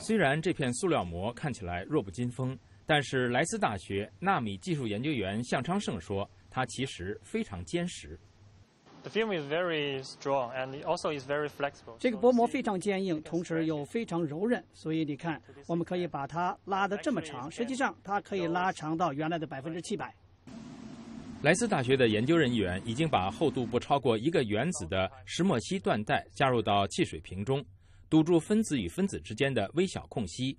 虽然这片塑料膜看起来弱不禁风，但是莱斯大学纳米技术研究员向昌盛说，它其实非常坚实。这个薄膜非常坚硬，同时又非常柔韧，所以你看，我们可以把它拉得这么长。实际上，它可以拉长到原来的百分之七百。莱斯大学的研究人员已经把厚度不超过一个原子的石墨烯缎带加入到汽水瓶中，堵住分子与分子之间的微小空隙。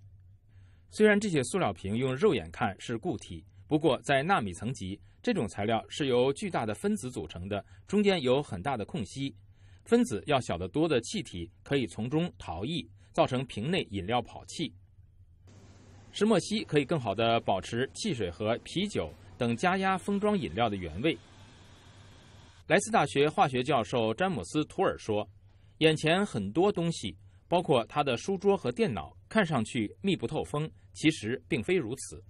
虽然这些塑料瓶用肉眼看是固体，不过在纳米层级，这种材料是由巨大的分子组成的，中间有很大的空隙，分子要小得多的气体可以从中逃逸，造成瓶内饮料跑气。石墨烯可以更好地保持汽水和啤酒。等加压封装饮料的原味。莱斯大学化学教授詹姆斯·图尔说：“眼前很多东西，包括他的书桌和电脑，看上去密不透风，其实并非如此。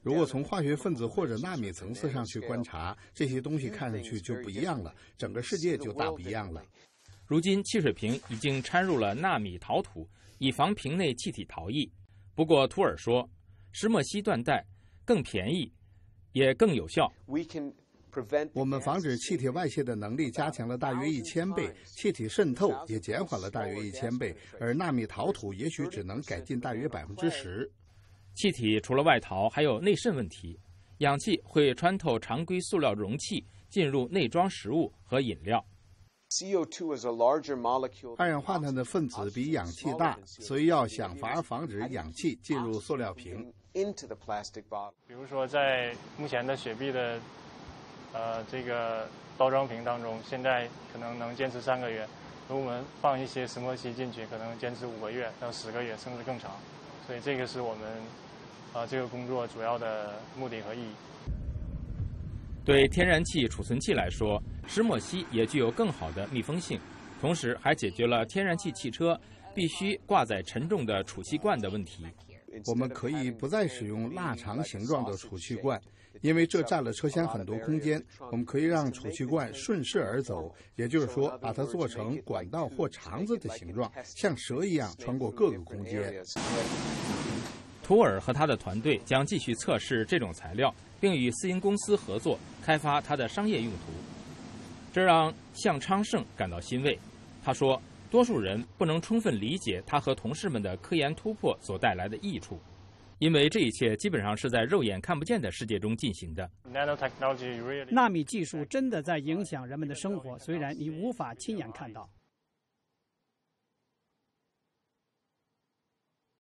如果从化学分子或者纳米层次上去观察，这些东西看上去就不一样了，整个世界就大不一样了。如今，汽水瓶已经掺入了纳米陶土，以防瓶内气体逃逸。不过，图尔说，石墨烯缎带更便宜。”也更有效。我们防止气体外泄的能力加强了大约一千倍，气体渗透也减缓了大约一千倍，而纳米陶土也许只能改进大约百分之十。气体除了外逃，还有内渗问题。氧气会穿透常规塑料容器，进入内装食物和饮料。二氧化碳的分子比氧气大，所以要想法防止氧气进入塑料瓶。比如说，在目前的雪碧的呃这个包装瓶当中，现在可能能坚持三个月。如果我们放一些石墨烯进去，可能坚持五个月到十个月，甚至更长。所以这个是我们啊这个工作主要的目的和意义。对天然气储存器来说，石墨烯也具有更好的密封性，同时还解决了天然气汽车必须挂载沉重的储气罐的问题。我们可以不再使用腊肠形状的储气罐，因为这占了车厢很多空间。我们可以让储气罐顺势而走，也就是说，把它做成管道或肠子的形状，像蛇一样穿过各个空间。图尔和他的团队将继续测试这种材料，并与私营公司合作开发它的商业用途。这让向昌盛感到欣慰。他说。多数人不能充分理解他和同事们的科研突破所带来的益处，因为这一切基本上是在肉眼看不见的世界中进行的。纳米技术真的在影响人们的生活，虽然你无法亲眼看到。